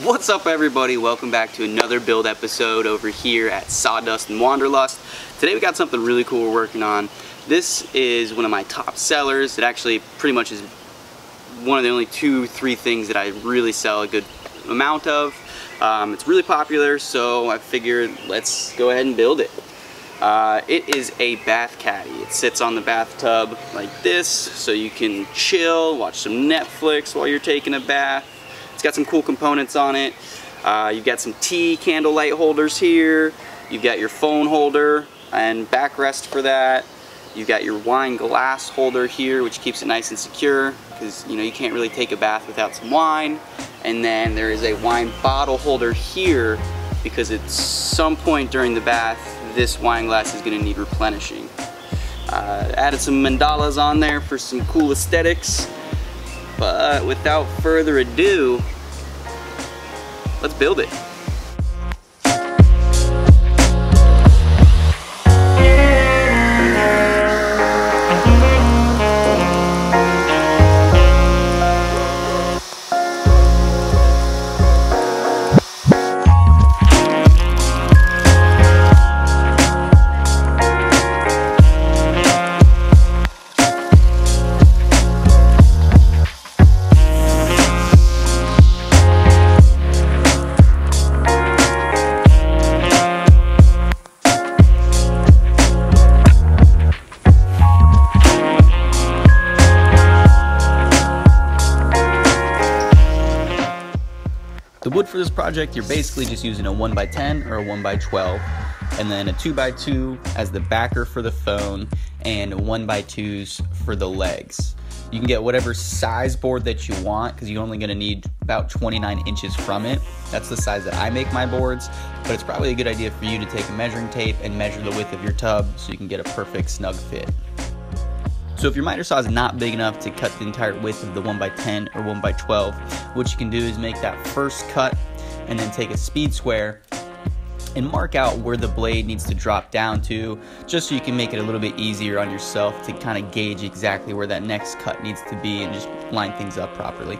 What's up everybody? Welcome back to another build episode over here at Sawdust and Wanderlust. Today we got something really cool we're working on. This is one of my top sellers. It actually pretty much is one of the only two, three things that I really sell a good amount of. Um, it's really popular, so I figured let's go ahead and build it. Uh, it is a bath caddy. It sits on the bathtub like this, so you can chill, watch some Netflix while you're taking a bath. It's got some cool components on it. Uh, you've got some tea candle light holders here. You've got your phone holder and backrest for that. You've got your wine glass holder here, which keeps it nice and secure because you know you can't really take a bath without some wine. And then there is a wine bottle holder here because at some point during the bath, this wine glass is going to need replenishing. Uh, added some mandalas on there for some cool aesthetics. But without further ado, let's build it. The wood for this project, you're basically just using a 1x10 or a 1x12, and then a 2x2 as the backer for the phone, and 1x2s for the legs. You can get whatever size board that you want because you're only going to need about 29 inches from it. That's the size that I make my boards, but it's probably a good idea for you to take a measuring tape and measure the width of your tub so you can get a perfect snug fit. So if your miter saw is not big enough to cut the entire width of the 1x10 or 1x12, what you can do is make that first cut and then take a speed square and mark out where the blade needs to drop down to just so you can make it a little bit easier on yourself to kind of gauge exactly where that next cut needs to be and just line things up properly.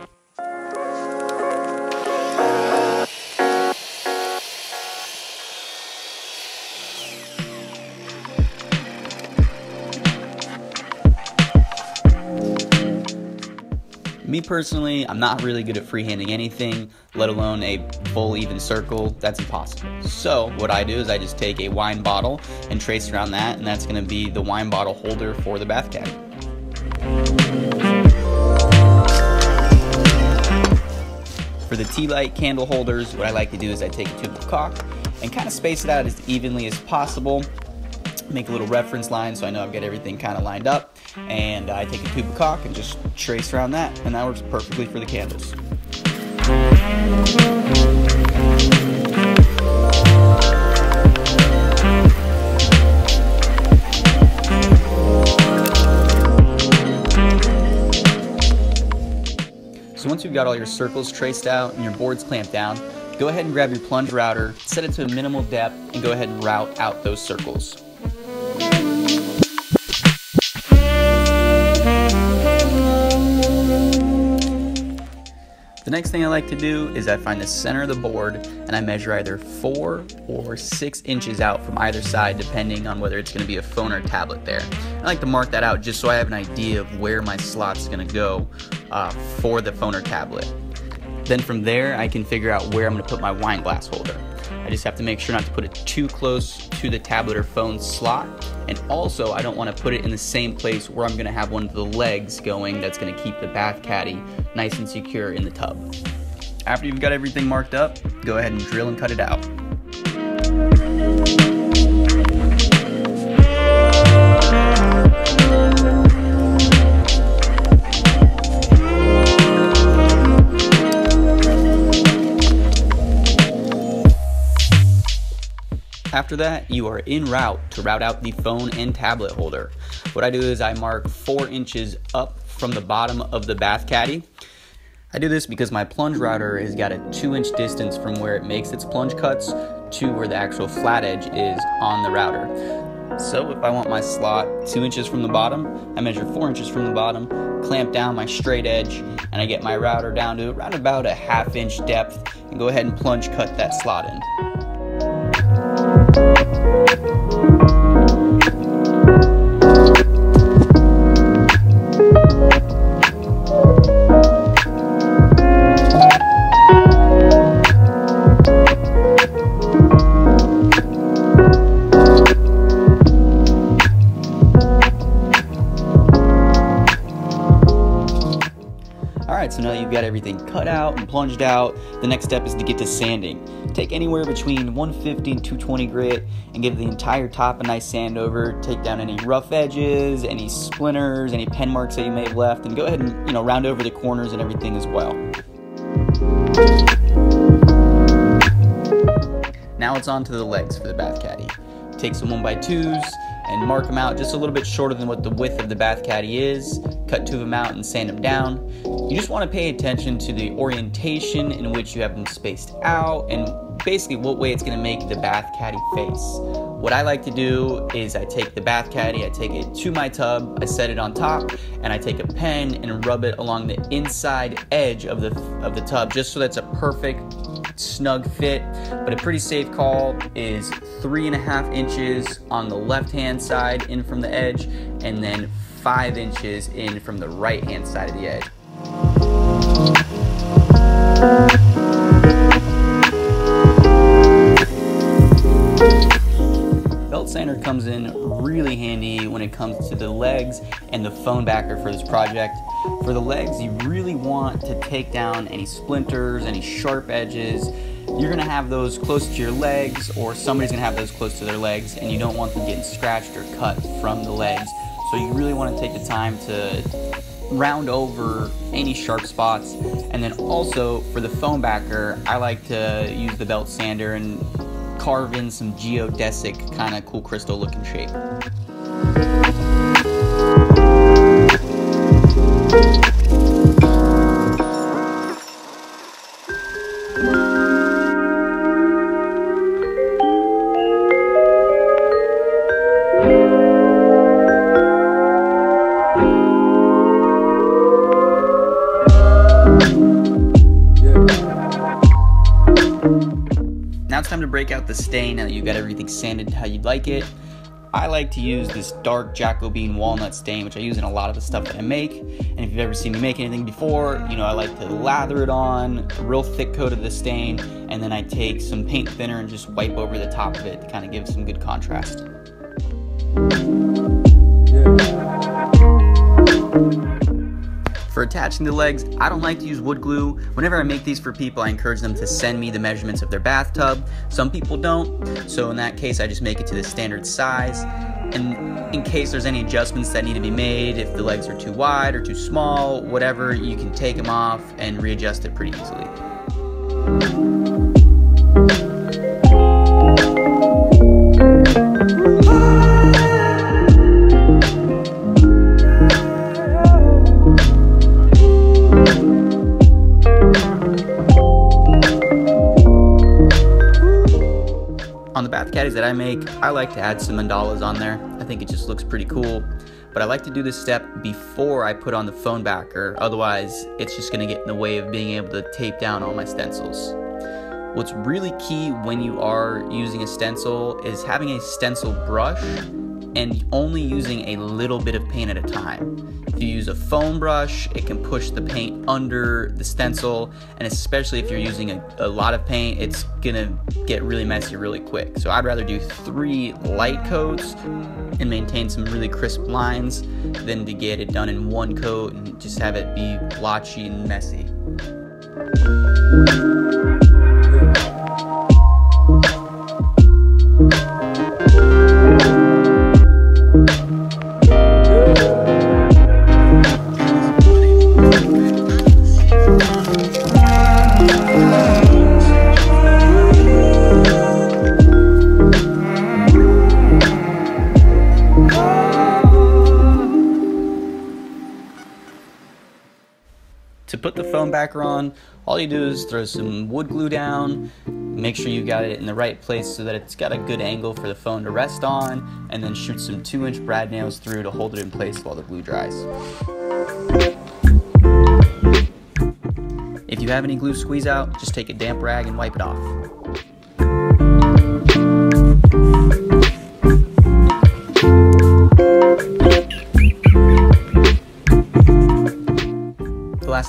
Me personally, I'm not really good at freehanding anything, let alone a full even circle. That's impossible. So, what I do is I just take a wine bottle and trace around that, and that's going to be the wine bottle holder for the bath caddy. For the tea light candle holders, what I like to do is I take a tube of caulk and kind of space it out as evenly as possible. Make a little reference line so I know I've got everything kind of lined up. And I take a tube of caulk and just trace around that, and that works perfectly for the candles. So once you've got all your circles traced out and your boards clamped down, go ahead and grab your plunge router, set it to a minimal depth, and go ahead and route out those circles. Next thing I like to do is I find the center of the board and I measure either four or six inches out from either side depending on whether it's going to be a phone or tablet there. I like to mark that out just so I have an idea of where my slot's going to go uh, for the phone or tablet. Then from there I can figure out where I'm going to put my wine glass holder. I just have to make sure not to put it too close to the tablet or phone slot. And also, I don't want to put it in the same place where I'm going to have one of the legs going that's going to keep the bath caddy nice and secure in the tub. After you've got everything marked up, go ahead and drill and cut it out. After that, you are in route to route out the phone and tablet holder. What I do is I mark four inches up from the bottom of the bath caddy. I do this because my plunge router has got a two inch distance from where it makes its plunge cuts to where the actual flat edge is on the router. So if I want my slot two inches from the bottom, I measure four inches from the bottom, clamp down my straight edge, and I get my router down to around about a half inch depth, and go ahead and plunge cut that slot in. Out out. The next step is to get to sanding. Take anywhere between 150 and 220 grit and give the entire top a nice sand over. Take down any rough edges, any splinters, any pen marks that you may have left, and go ahead and you know round over the corners and everything as well. Now it's on to the legs for the bath caddy. Take some 1 by 2s and mark them out just a little bit shorter than what the width of the bath caddy is. Cut two of them out and sand them down. You just want to pay attention to the orientation in which you have them spaced out and basically what way it's going to make the bath caddy face. What I like to do is I take the bath caddy, I take it to my tub, I set it on top, and I take a pen and rub it along the inside edge of the of the tub just so that's a perfect snug fit. But a pretty safe call is three and a half inches on the left hand side in from the edge, and then five inches in from the right hand side of the edge. Belt sander comes in really handy when it comes to the legs and the phone backer for this project. For the legs, you really want to take down any splinters, any sharp edges. You're gonna have those close to your legs or somebody's gonna have those close to their legs and you don't want them getting scratched or cut from the legs. So you really wanna take the time to round over any sharp spots. And then also for the phone backer, I like to use the belt sander and carve in some geodesic kind of cool crystal looking shape. Out the stain now that you've got everything sanded how you'd like it. I like to use this dark Jacobean walnut stain, which I use in a lot of the stuff that I make. And if you've ever seen me make anything before, you know, I like to lather it on, a real thick coat of the stain, and then I take some paint thinner and just wipe over the top of it to kind of give some good contrast. For attaching the legs, I don't like to use wood glue. Whenever I make these for people, I encourage them to send me the measurements of their bathtub. Some people don't, so in that case, I just make it to the standard size. And in case there's any adjustments that need to be made, if the legs are too wide or too small, whatever, you can take them off and readjust it pretty easily. Make, I like to add some mandalas on there. I think it just looks pretty cool. But I like to do this step before I put on the phone backer, otherwise it's just gonna get in the way of being able to tape down all my stencils. What's really key when you are using a stencil is having a stencil brush and only using a little bit of paint at a time. If you use a foam brush, it can push the paint under the stencil, and especially if you're using a, a, lot of paint, it's gonna get really messy really quick. So I'd rather do three light coats and maintain some really crisp lines than to get it done in one coat and just have it be blotchy and messy. to put the phone backer on, all you do is throw some wood glue down, make sure you got it in the right place so that it's got a good angle for the phone to rest on, and then shoot some 2 inch brad nails through to hold it in place while the glue dries. If you have any glue squeeze out, just take a damp rag and wipe it off.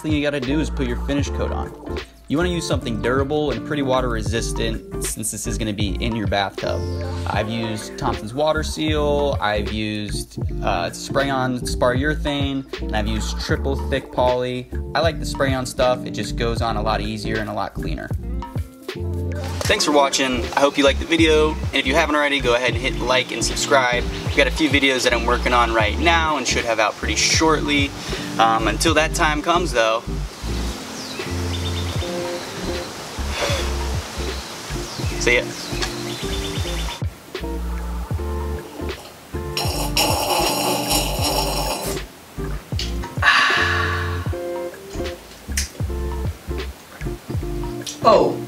Thing you gotta do is put your finish coat on. You want to use something durable and pretty water resistant since this is going to be in your bathtub. I've used Thompson's Water Seal, I've used uh, spray on spar urethane, and I've used triple thick poly. I like the spray on stuff, it just goes on a lot easier and a lot cleaner. Thanks for watching. I hope you liked the video. And if you haven't already, go ahead and hit like and subscribe. I've got a few videos that I'm working on right now and should have out pretty shortly. Um, until that time comes though, see ya. Oh,